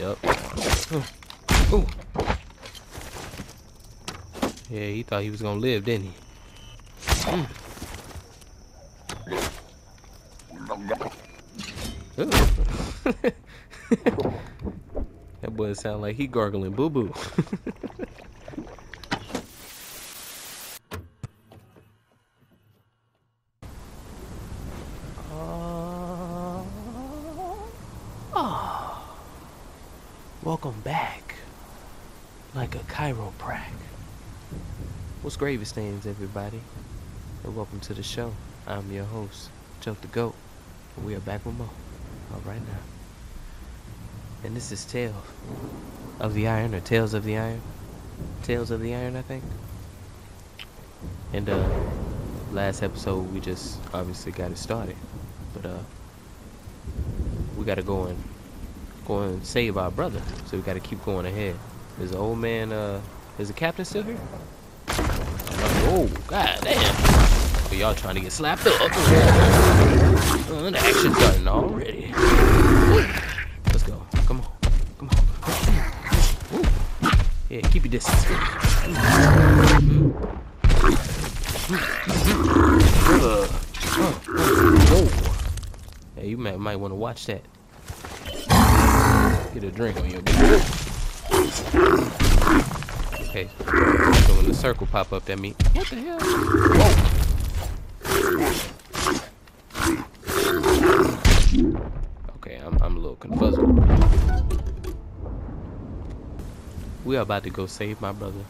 Yep. Ooh. Yeah, he thought he was gonna live, didn't he? Mm. that boy sound like he gargling boo boo boo. Welcome back. Like a chiroprac. What's gravy stains, everybody? And welcome to the show. I'm your host, Joat the Goat. And we are back with more. All right now. And this is Tails of the Iron, or Tails of the Iron. Tails of the Iron, I think. And uh, last episode we just obviously got it started, but uh, we gotta go and go and save our brother. So we gotta keep going ahead. Is the old man? Uh, is the captain still here? Oh, god damn! Oh, y'all trying to get slapped up? Oh, the action's starting already. Let's go. Come on. Come on. Yeah, keep your distance. Uh, uh, whoa. Hey, you might, might want to watch that. Get a drink on your good. Okay. So when the circle pop up, that means what the hell? Whoa. Okay, I'm I'm a little confuzzled. We are about to go save my brother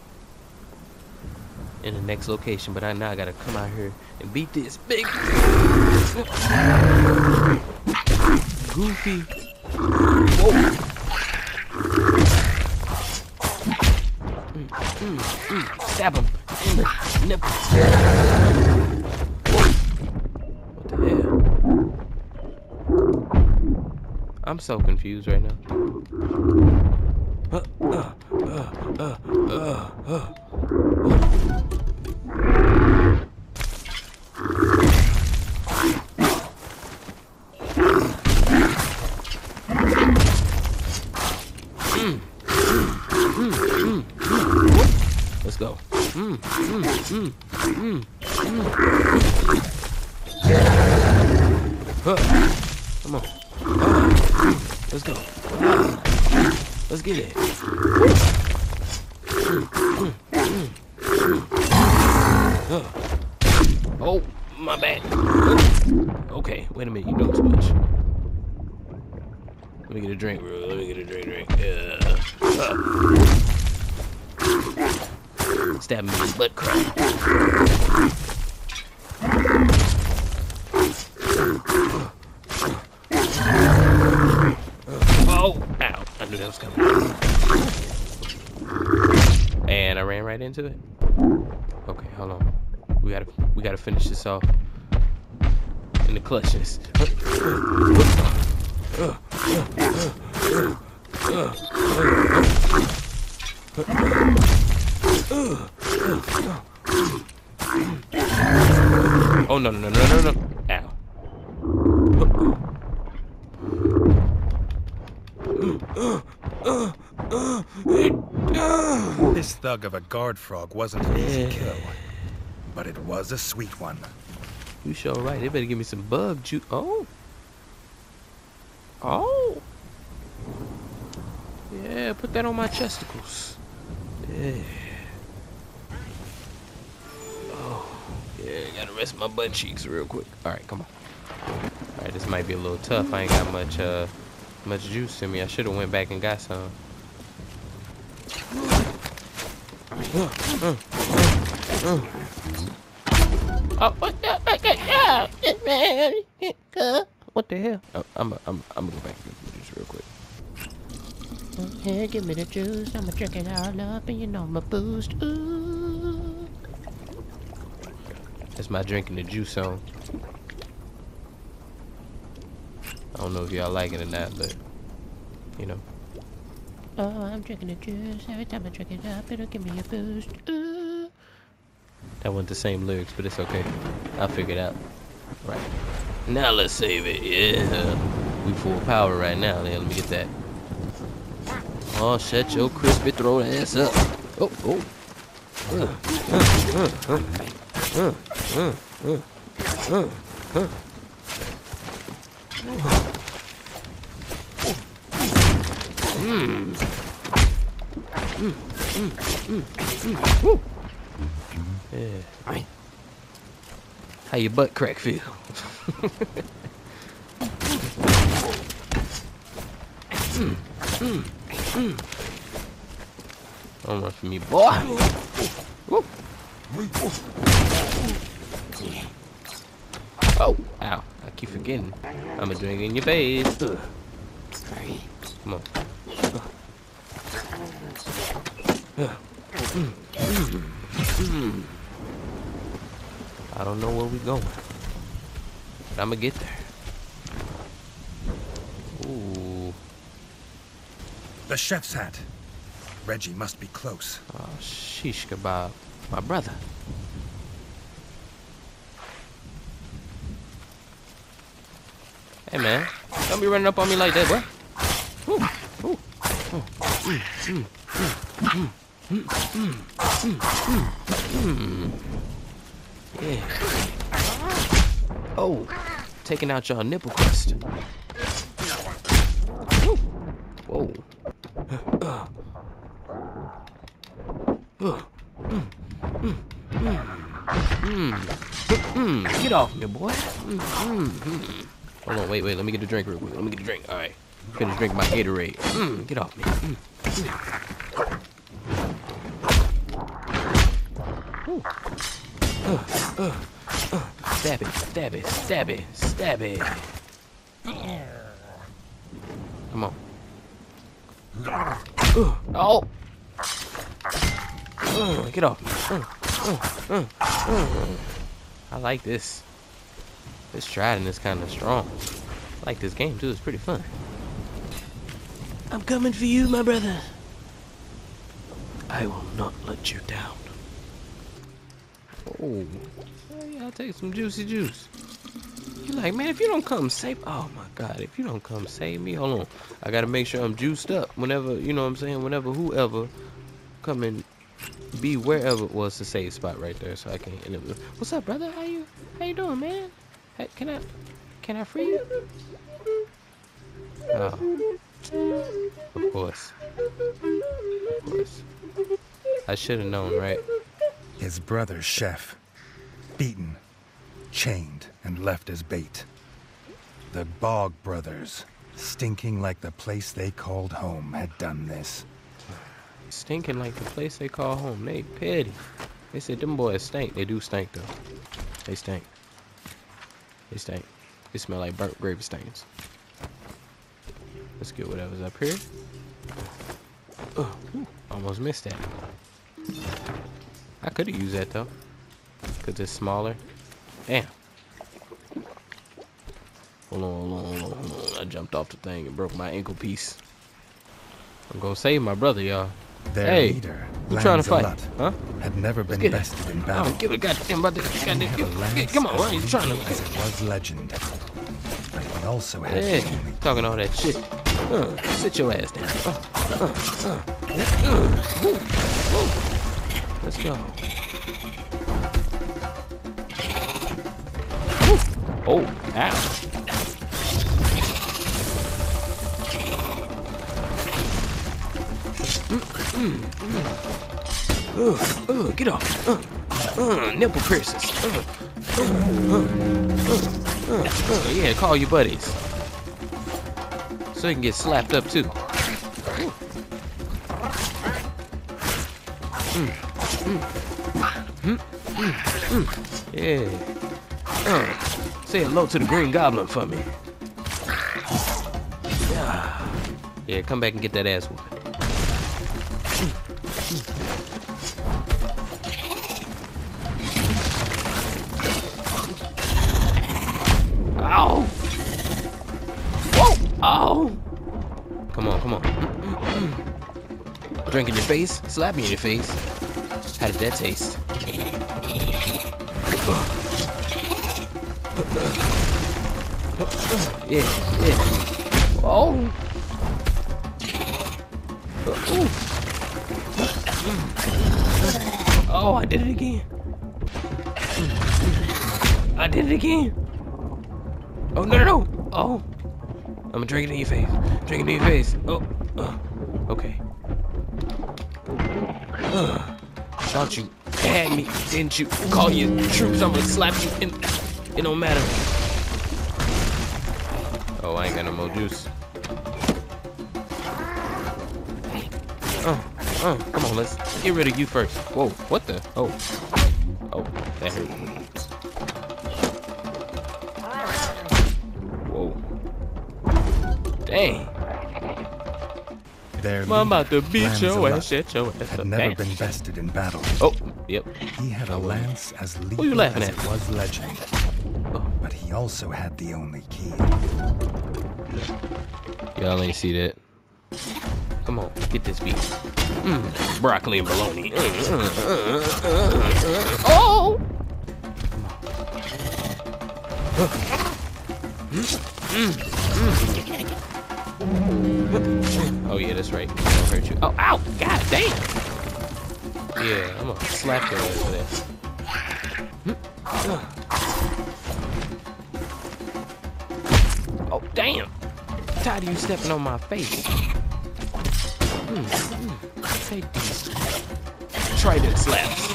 in the next location, but I now gotta come out here and beat this big goofy. Whoa. Mm, mm, mm. Stab him the nipples. What the hell? I'm so confused right now. Was coming. And I ran right into it. Okay, hold on. We gotta we gotta finish this off in the clutches. Oh no no no no no no! Ow! This thug of a guard frog wasn't an easy kill, but it was a sweet one. You sure right. They better give me some bug juice. Oh. Oh. Yeah, put that on my chesticles. Yeah. Oh. Yeah, gotta rest my butt cheeks real quick. Alright, come on. Alright, this might be a little tough. I ain't got much uh much juice in me. I should have went back and got some. Oh, what the, what the hell? Oh, I'm, I'm, I'm gonna go back and get the juice real quick. Hey, give me the juice. I'ma drink it all up, and you know I'ma boost. Ooh. That's my drinking the juice song. I don't know if y'all like it or not, but you know. Oh, I'm drinking the juice. Every time I drink it up, it'll give me a boost. Ooh. That wasn't the same lyrics, but it's okay. I'll figure it out. Right. Now let's save it. Yeah. We full power right now. Yeah, let me get that. Oh, shut your crispy throat ass up. Oh, oh. Uh, uh, uh, uh, uh, uh, uh, uh. Yeah. How your butt crack feel? mm, mm, mm. Don't run from me, boy. Woo. Oh, ow. I keep forgetting. I'm a drink in your face. Come on. I don't know where we going. But I'm gonna get there. Ooh. The chef's hat. Redgi must be close. Oh, sheesh kebab. My brother. Hey, man. Don't be running up on me like that, boy. Ooh, ooh, mm, Yeah. Oh, taking out your nipple crust. Whoa. Get off me, boy. Hold on, wait, wait. Let me get a drink real quick. Let me get a drink. All right. Finish drinking my Gatorade. Mm, get off me. Ooh. Uh, uh, uh. Stab it, stab it, stab it, stab it. Come on. Oh! Uh, get off. I like this. This trident is kind of strong. I like this game too. It's pretty fun. I'm coming for you, my brother. I will not let you down. Oh, yeah, I'll take some juicy juice. You're like, man, if you don't come save, oh my God, if you don't come save me, hold on. I gotta make sure I'm juiced up whenever, you know what I'm saying, whenever whoever come and be wherever it was the safe spot right there so I can end up. What's up, brother? How you, how you doing, man? Hey, can I, can I free you? Oh. Of course. Of course. I should have known, right? His brother, Chef. Beaten, chained, and left as bait. The Bog brothers, stinking like the place they called home, had done this. Stinking like the place they call home. They petty. They said them boys stink. They do stink though. They stink. They stink. They smell like burnt gravy stains. Let's get whatever's up here. Oh, almost missed that. I could have used that though. Cause it's smaller. Damn. Hold on, hold on, hold on, hold on. I jumped off the thing and broke my ankle piece. I'm gonna save my brother, y'all. Their Hey, leader, Who trying to fight? Huh? had never been get it. bested in battle. give it goddamn brother. Goddamn, He give had a it. lance Come on, why are you trying deep as to? it was legend. But he also had Yeah, talking all that shit. Uh, sit your ass down. Uh, uh, uh, uh, woo, woo. Let's go. Oh, ow. Uh, uh, get off. Uh, uh, nipple piercers. Uh, uh, uh, uh, uh, uh, yeah, call your buddies. So you can get slapped up too. Mm, mm, mm, mm, mm. Yeah. Uh, say hello to the Green Goblin for me. Yeah. Yeah, come back and get that ass one. Ow! Whoa! Ow! Come on, come on. Drink in your face, slap me in your face. How did that taste? Yeah, yeah. Oh! Ooh. Oh, I did it again. I did it again. Oh, no, no, no. Oh. I'm gonna drink it in your face. Drink it in your face. Oh. Uh, okay. Uh, thought you had me, didn't you? Call your troops. I'm gonna slap you. And it don't matter. Oh, I ain't got no more juice. Oh, oh, come on, let's get rid of you first. Whoa, what the? Oh, oh, that hurt. Whoa. Dang. Their I'm about to beat your ass, shit your ass had never been bested in battle. Oh, yep. He had a lance as lethal you laughing as at? it was legend. Oh. But he also had the only key. Y'all ain't see that. Come on, get this beat. Mm, broccoli and bologna. Mm, mm, mm, mm, mm. Oh! Yeah, that's right. Don't hurt you. Oh, ow! God damn! Yeah, I'm gonna slap your ass for that. Oh damn! tired of you stepping on my face. Mm, mm, take these trident slaps.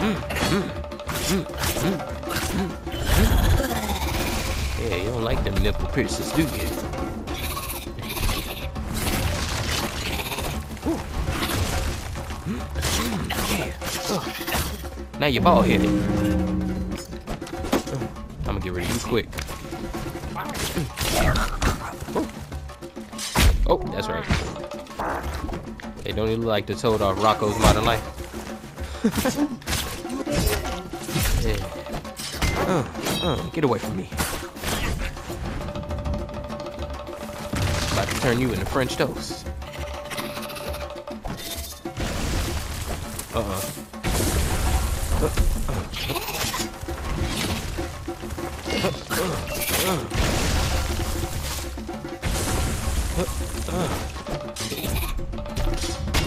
Mm, mm, mm, mm, mm, mm. Yeah, you don't like them nipple piercers, do you? Now you're bald headed. I'm gonna get rid of you quick. Oh, that's right. Hey, don't even like the toad off Rocko's Modern Life? yeah. Uh, uh, get away from me. About to turn you into French toast.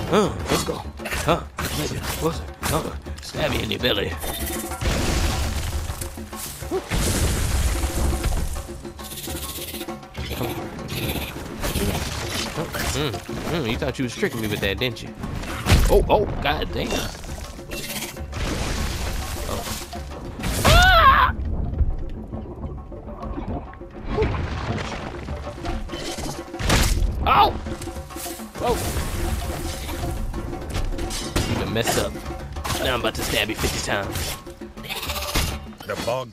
Uh, let's go. Huh? It? Uh, stab you in your belly. Come on. Mm, mm, you thought you was tricking me with that, didn't you? Oh, oh, god damn.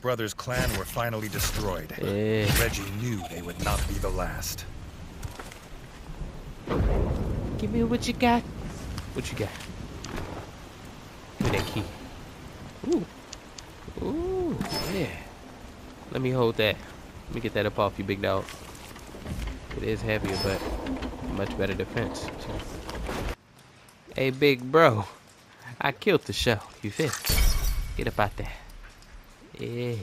Brothers clan were finally destroyed. Yeah. Redgi knew they would not be the last. Give me what you got. What you got? Give me that key. Ooh. Ooh, yeah. Let me hold that. Let me get that up off you, big dog. It is heavier, but much better defense. So. Hey, big bro. I killed the show. You fit? Get up out there. Yeah.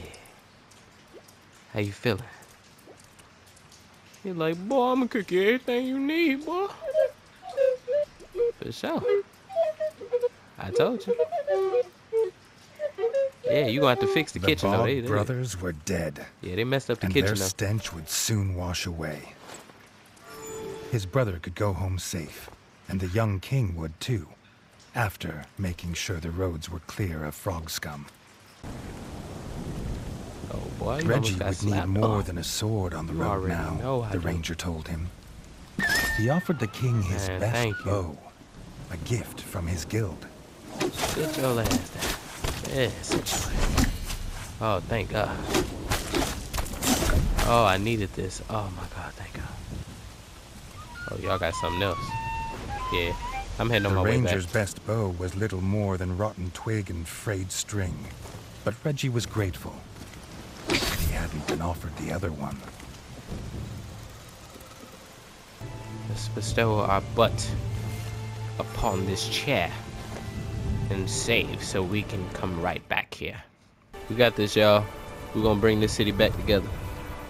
How you feeling? You're like, boy, I'm gonna cook you everything you need, boy. For sure. I told you. Yeah, you gonna have to fix the, The kitchen though. Bog They, they, Brothers were dead, yeah, they messed up the and kitchen their though. stench would soon wash away. His brother could go home safe, and the young king would too, after making sure the roads were clear of frog scum. Oh boy, Redgi would need more than a sword on the You road now, the do. ranger told him. He offered the king his Man, best thank you. bow, a gift from his guild. Sit your ass down. Yeah, sit your. Oh, thank God. Oh, I needed this. Oh my God, thank God. Oh, y'all got something else. Yeah, I'm heading on The my way back. ranger's best bow was little more than rotten twig and frayed string, but Redgi was grateful. He hadn't been offered the other one. Let's bestow our butt upon this chair and save so we can come right back here. We got this, y'all. We're gonna bring this city back together.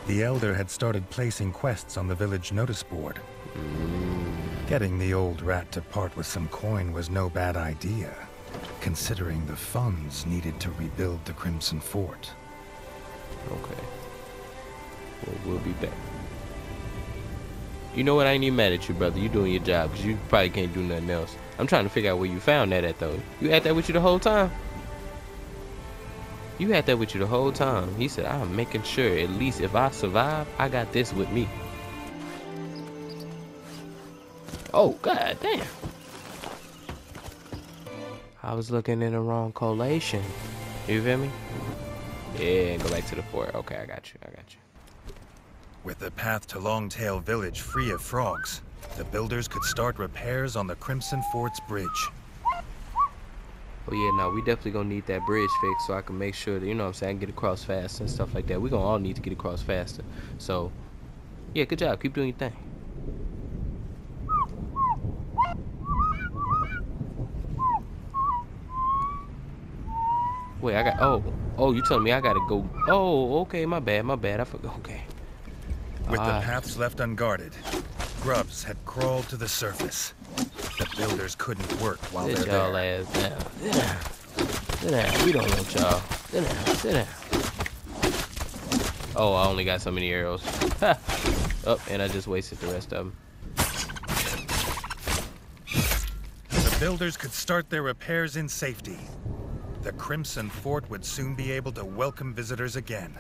The elder had started placing quests on the village notice board. Mm. Getting the old rat to part with some coin was no bad idea, considering the funds needed to rebuild the Crimson Fort. Okay. Well, we'll be back. You know what? I ain't even mad at you, brother. You doing your job, because you probably can't do nothing else. I'm trying to figure out where you found that at, though. You had that with you the whole time? You had that with you the whole time. He said, I'm making sure, at least if I survive, I got this with me. Oh, god damn. I was looking in the wrong collation. You feel me? Yeah, go back to the fort. Okay, I got you. I got you. With the path to Longtail Village free of frogs, the builders could start repairs on the Crimson Fort's bridge. Oh yeah, no, we definitely gonna need that bridge fixed so I can make sure that you know what I'm saying I can get across fast and stuff like that. We gonna all need to get across faster. So yeah, good job. Keep doing your thing. Wait, I got oh oh you telling me I gotta go oh okay my bad my bad I forgot okay. With Ah. the paths left unguarded, grubs had crawled to the surface. The builders couldn't work while they're y'all there. ass down. Sit down. Sit down. We don't want y'all. Sit down. Sit down. Oh, I only got so many arrows. Ha. oh, and I just wasted the rest of them. The builders could start their repairs in safety. The Crimson Fort would soon be able to welcome visitors again.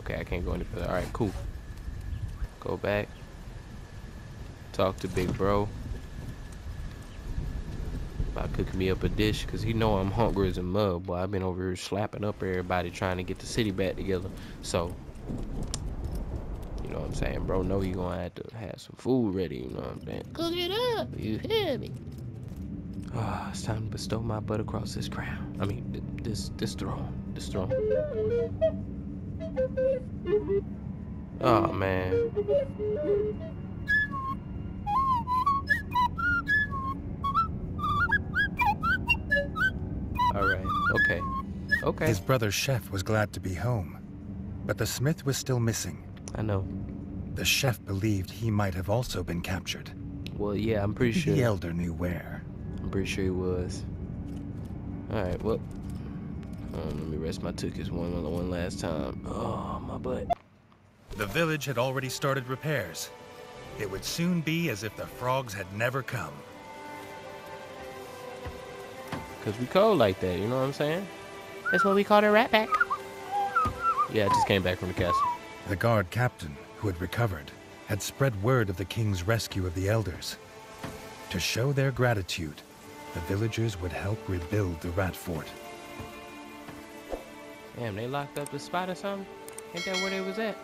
Okay, I can't go any further. All right, cool. Go back. Talk to Big Bro. About cooking me up a dish, cause he know I'm hungry as a mug. Boy, I've been over here slapping up everybody trying to get the city back together. So, you know what I'm saying, bro? Know you gonna have to have some food ready. You know what I'm saying? Cook it up, you hear me? Ah, it's time to bestow my butt across this crown. I mean, th- this this throne, this throne. Oh man. All right. Okay. Okay. His brother Chef was glad to be home, but the smith was still missing. I know. The chef believed he might have also been captured. Well, yeah, I'm pretty sure. The elder knew where. I'm pretty sure he was. All right. Well, um, let me rest my tookies one one last time. Oh, my butt. The village had already started repairs. It would soon be as if the frogs had never come. Cause we cold like that, you know what I'm saying? That's what we call the rat pack. Yeah, I just came back from the castle. The guard captain, who had recovered, had spread word of the king's rescue of the elders. To show their gratitude, the villagers would help rebuild the rat fort. Damn, they locked up the spot or something? Ain't that where they was at?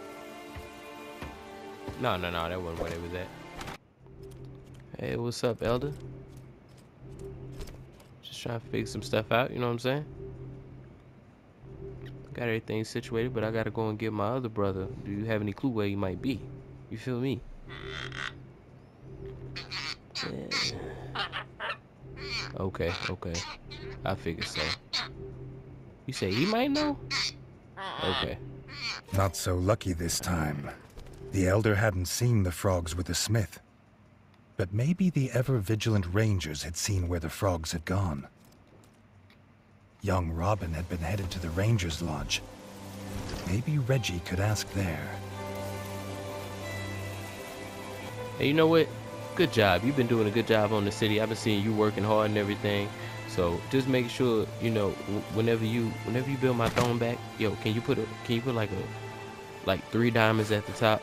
No, no, no, that wasn't where they was at. Hey, what's up, Elder? Just trying to figure some stuff out, you know what I'm saying? Got everything situated, but I gotta go and get my other brother. Do you have any clue where he might be? You feel me? Okay, okay. I figured so. You say he might know? Okay. Not so lucky this time. The elder hadn't seen the frogs with the smith. But maybe the ever-vigilant rangers had seen where the frogs had gone. Young Robin had been headed to the ranger's lodge. Maybe Redgi could ask there. Hey, you know what? Good job. You've been doing a good job on the city. I've been seeing you working hard and everything. So just make sure you know whenever you whenever you build my throne back, yo, can you put a can you put like a like three diamonds at the top,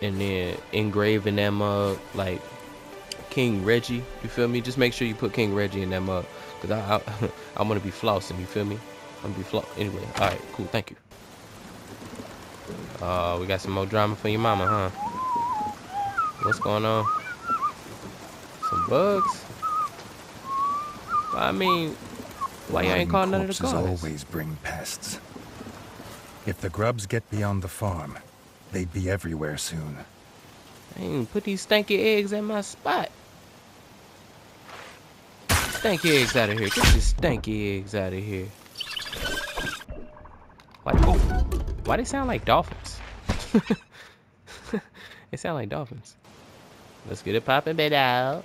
and then engrave in that mug like King Redgi. You feel me? Just make sure you put King Redgi in that mug, cause I, I I'm gonna be flossing. You feel me? I'm gonna be floss. Anyway, all right, cool. Thank you. Uh, we got some more drama for your mama, huh? What's going on? Bugs? I mean, why you ain't calling none of the guards? always bring pests. If the grubs get beyond the farm, they'd be everywhere soon. Dang, put these stanky eggs in my spot. Stanky eggs out of here. Get these stanky eggs out of here. Why, oh, why they sound like dolphins? They sound like dolphins. Let's get it popping, baby. out.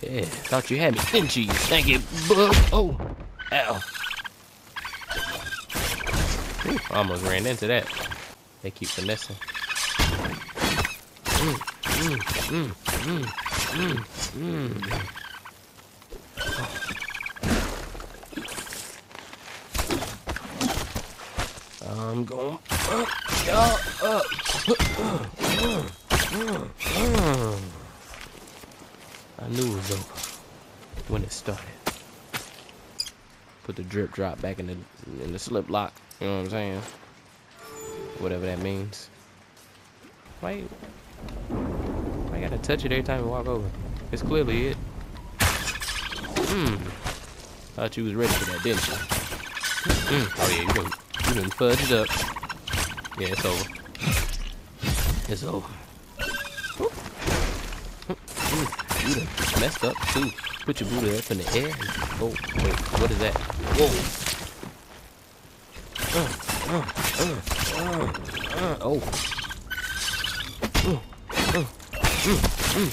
Yeah, thought you had me, didn't you, Thank you bug? Oh, ow. Ooh, almost ran into that. They keep finessing. Mm, mm, mm, mm, mm, mm. I'm going up, up, up. I knew it was over when it started. Put the drip drop back in the in the slip lock. You know what I'm saying? Whatever that means. Why? I gotta touch it every time we walk over? It's clearly it. Hmm. Thought you was ready for that, didn't you? Mm. Oh yeah, you done, you done fudged up. Yeah, it's over. It's over. Mm. You done messed up too. Put your booty up in the air. Oh, wait, what is that? Whoa. Uh, uh, uh, uh, uh, oh. Uh, uh, mm, mm.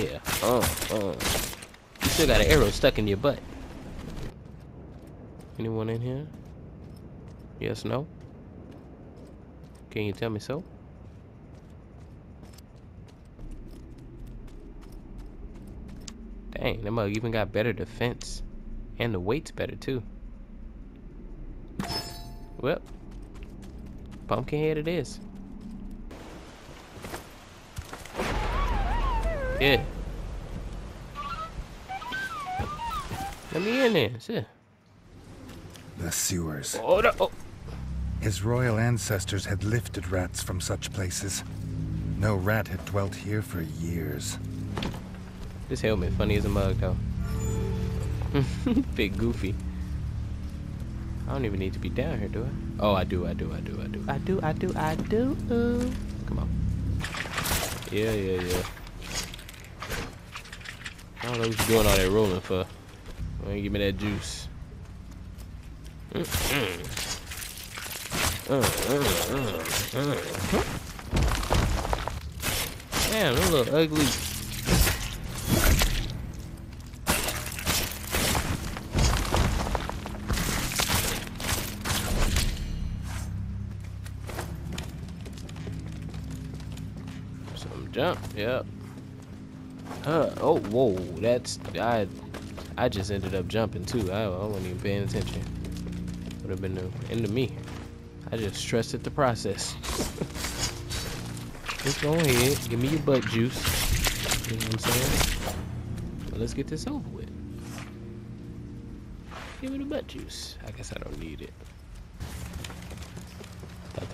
Yeah. Uh, uh. You still got an arrow stuck in your butt. Anyone in here? Yes, no? Can you tell me so? Dang, that mug even got better defense. And the weight's better too. Well, pumpkin head it is. Yeah. Let me in there. Shit. The sewers. Oh, no. oh. His royal ancestors had lifted rats from such places. No rat had dwelt here for years. This helmet funny as a mug though. Big goofy. I don't even need to be down here, do I? Oh, I do, I do, I do, I do. I do, I do, I do. Ooh. Come on. Yeah, yeah, yeah. I don't know what you're doing all that rolling for. Why don't you give me that juice? Mm -mm. Uh, uh, uh, Damn, those little ugly. Jump, yep. Uh, oh, whoa, that's, I, I just ended up jumping too. I, I wasn't even paying attention. Would have been the end of me. I just trusted the process. just go ahead, give me your butt juice. You know what I'm saying? Well, let's get this over with. Give me the butt juice. I guess I don't need it.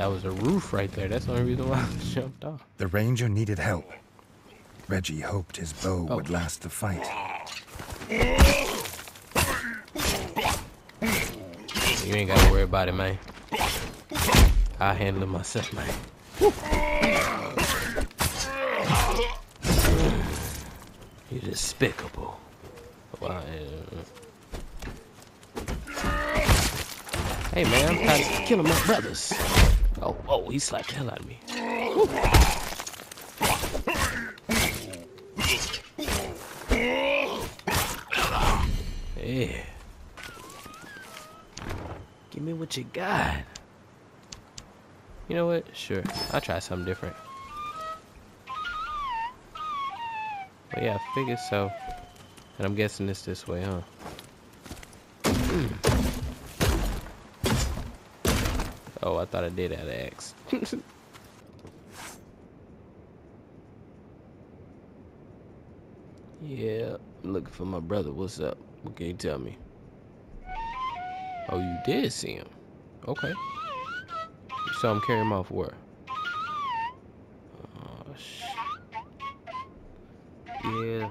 That was a roof right there. That's the only reason why I jumped off. The ranger needed help. Redgi hoped his bow Oh. would last the fight. You ain't gotta worry about it, man. I'll handle it myself, man. You're despicable. Wow, uh, Hey, man, I'm tired of killing my brothers. Oh, whoa, he slapped the hell out of me. Yeah. Give me what you got. You know what? Sure. I'll try something different. But yeah, I figured so. And I'm guessing it's this way, huh? Oh, I thought I did have an axe. yeah, I'm looking for my brother. What's up? What can you tell me? Oh, you did see him. Okay. You saw him carry him off where? Oh, Yeah.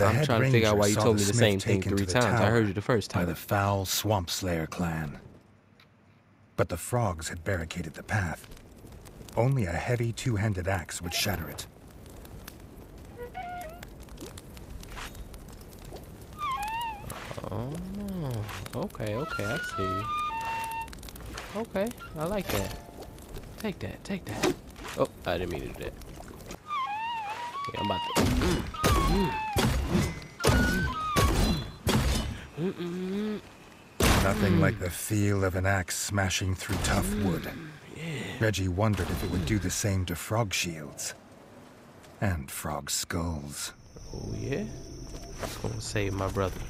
The I'm trying to figure out why you told me the same thing three times. I heard you the first time. By the foul Swamp Slayer clan. But the frogs had barricaded the path. Only a heavy two-handed axe would shatter it. Oh, okay, okay, I see. Okay, I like that. Take that, take that. Oh, I didn't mean to do that. Yeah, I'm about to. Mm, mm, Nothing like the feel of an axe smashing through tough wood. Redgi wondered if it would do the same to frog shields. And frog skulls. Oh yeah? It's gonna save my brother.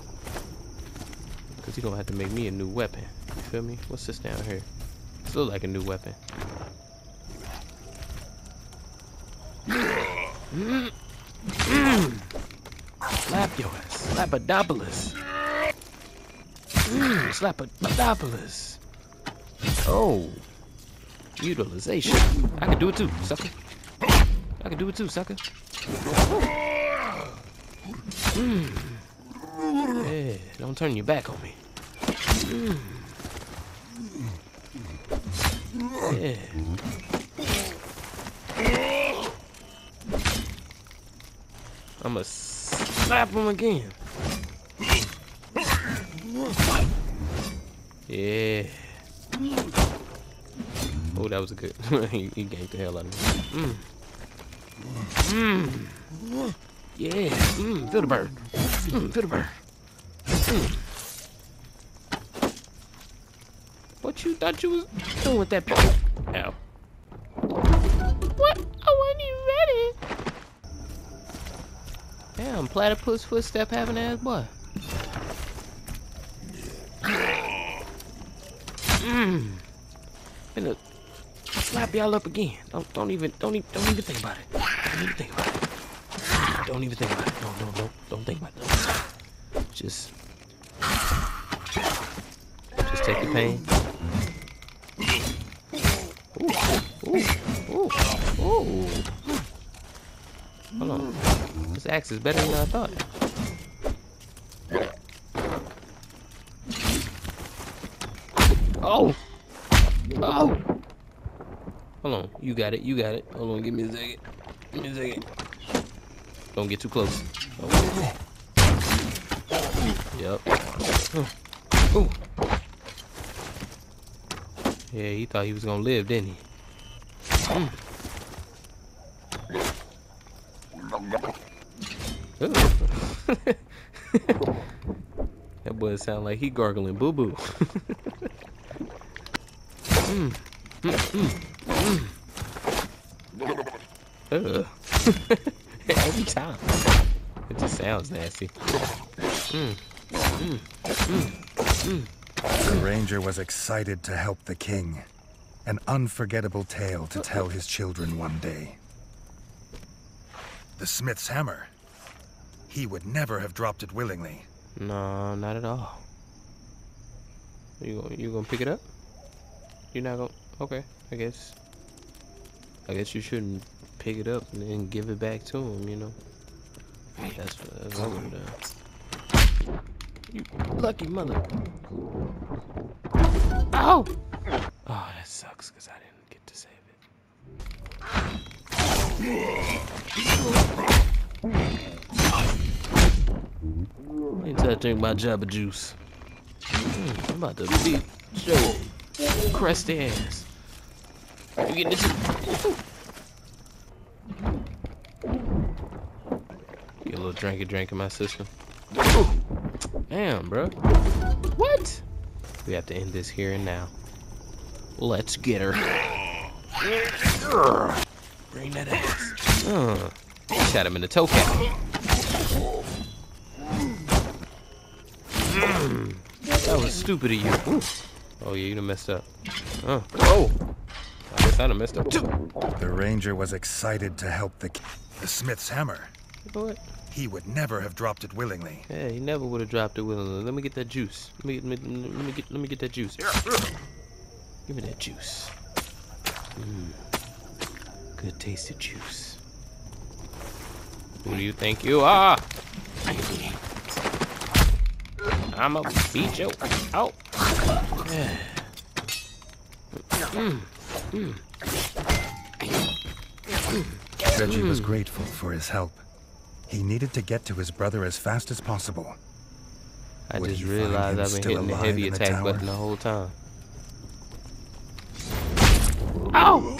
Cause he gonna have to make me a new weapon. You feel me? What's this down here? This look like a new weapon. Mm. Mm. Slap your ass. Slapadopolis. Mm. Slapadopolis. Oh. Utilization. I can do it too, sucker. I can do it too, sucker. Mm. Yeah, don't turn your back on me. Mm. Yeah. I'ma slap him again. Yeah. Oh, that was a good. he, he ganked the hell out of me. Mm. Mm. Yeah. Mm. Feel the bird. Mm. Feel the bird. Mm. What you thought you was doing with that? Ow. What? I wasn't even ready. Damn, platypus footstep having ass boy. Mmm. Finna slap y'all up again. Don't don't even don't even don't even think about it. Don't even think about it. Don't even think about it. No, no, no. Don't think about it. Just just take the pain. Ooh, ooh, ooh, ooh. Hold on. This axe is better than I thought. Oh! Oh! Hold on. You got it. You got it. Hold on. Give me a second. Give me a second. Don't get too close. Oh. Yep. Oh. Ooh. Yeah, he thought he was gonna live, didn't he? Mm. That boy sound like he gargling boo boo boo. mm. Mm, mm, mm. Ugh. Every time. It just Mm. Mm. Mm. Mm. The ranger was excited to help the king. An unforgettable tale to tell his children one day. The smith's hammer. He would never have dropped it willingly. No, not at all. You you gonna pick it up? You're not gonna. Okay, I guess. I guess you shouldn't pick it up and give it back to him. You know. That's that's what I would have done. You lucky mother. Ow! Oh, that sucks because I didn't get to save it. Ain't touching my Jabba juice. Mm, I'm about to beat Joe crusty ass. You getting this? Little drinky drink in my system. Ooh. Damn, bro. What? We have to end this here and now. Let's get her. Bring that ass. Uh, shot him in the toe cap. Mm, that was stupid of you. Ooh. Oh yeah, you done messed up. Uh, oh. I guess I done messed up too. The ranger was excited to help the. The smith's hammer. What? He would never have dropped it willingly. Yeah, he never would have dropped it willingly. Let me get that juice. Let me, let me, let me get let me get that juice. Give me that juice. Mm. Good of juice. Who do you think you are? I'ma beat you out. Redgi was grateful for his help. He needed to get to his brother as fast as possible. I Would just he realized I've been still hitting the heavy in the attack tower? button the whole time. Ow!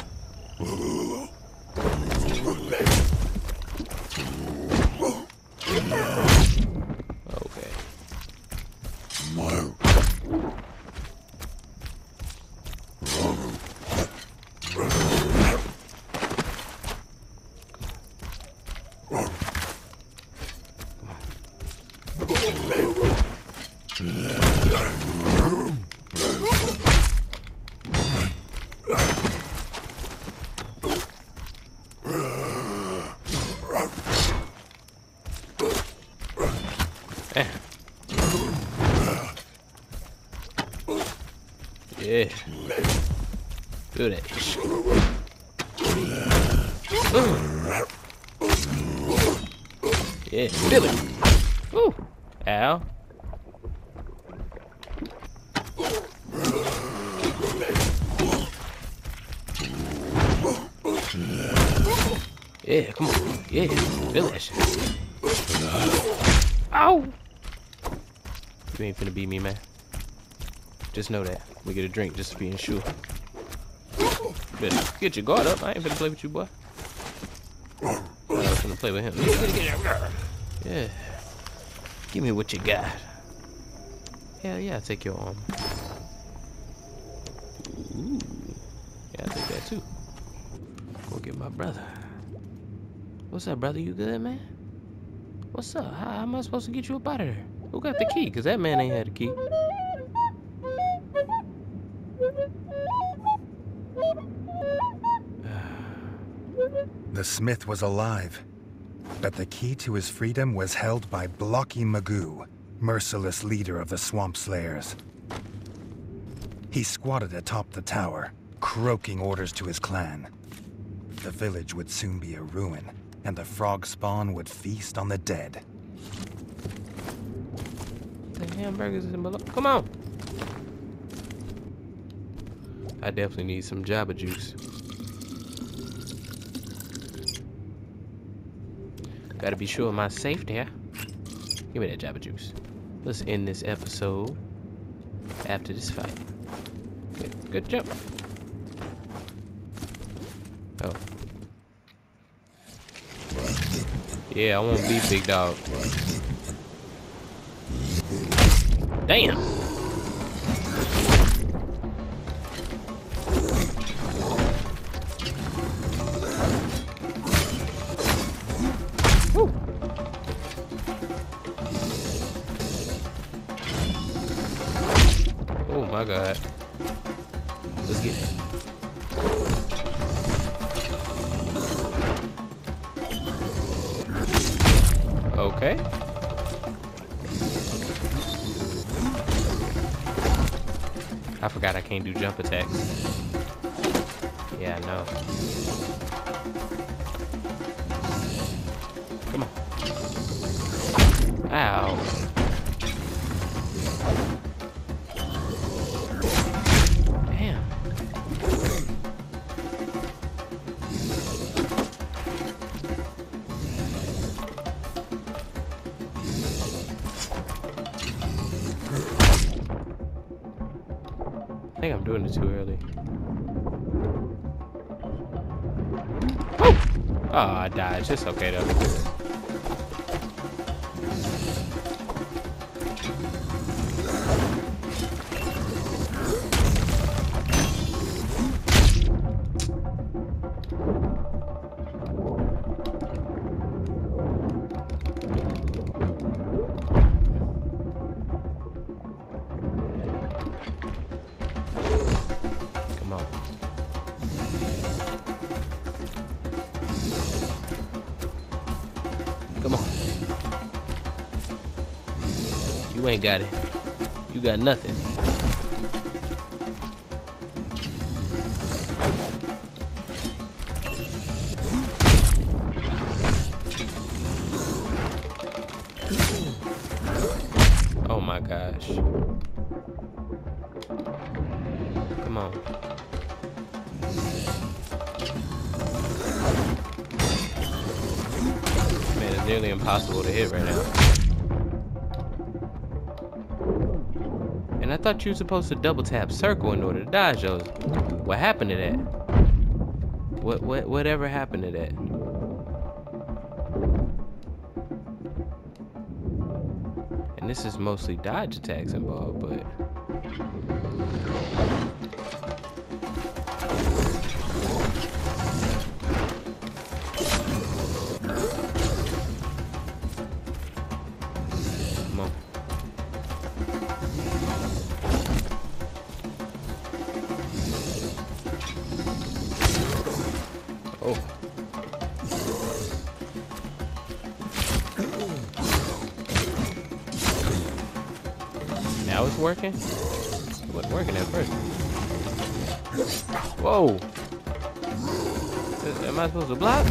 Yeah. Do that. Yeah, feel it. Ooh. Ow. Yeah, come on. Yeah, feel that shit. Ow! You ain't finna beat me, man. Just know that. We get a drink just to being sure. Get your guard up. I ain't finna play with you, boy. I was gonna play with him. Yeah. Give me what you got. Hell yeah, I'll take your arm. Ooh. Yeah, I'll take that too. Go get my brother. What's up, brother? You good, man? What's up? How, how am I supposed to get you up out of there? Who got the key? Because that man ain't had the key. The Smith was alive, but the key to his freedom was held by Blocky Magoo, merciless leader of the Swamp Slayers. He squatted atop the tower, croaking orders to his clan. The village would soon be a ruin, and the frog spawn would feast on the dead. The hamburgers in below. Come on. I definitely need some Jabba juice. Gotta be sure of my safety. Give me that Jabba juice. Let's end this episode after this fight. Good, good jump. Oh. Yeah, I won't be big dog. Damn. Woo. Oh my god. Let's get it. Okay. I forgot I can't do jump attacks. Yeah, I know. Ow. Damn. I think I'm doing it too early. Oh, ah, I died. It's okay though. Ain't got it. You got nothing. Thought you were supposed to double tap circle in order to dodge those. What happened to that? What what whatever happened to that? And this is mostly dodge attacks involved, but working? It wasn't working at first. Whoa! Am I supposed to block?